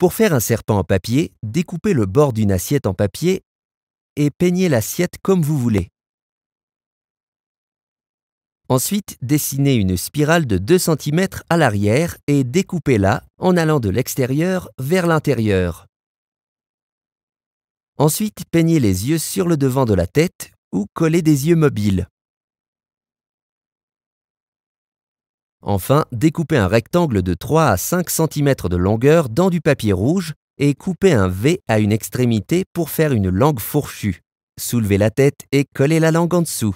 Pour faire un serpent en papier, découpez le bord d'une assiette en papier et peignez l'assiette comme vous voulez. Ensuite, dessinez une spirale de 2 cm à l'arrière et découpez-la en allant de l'extérieur vers l'intérieur. Ensuite, peignez les yeux sur le devant de la tête ou collez des yeux mobiles. Enfin, découpez un rectangle de 3 à 5 cm de longueur dans du papier rouge et coupez un V à une extrémité pour faire une langue fourchue. Soulevez la tête et collez la langue en dessous.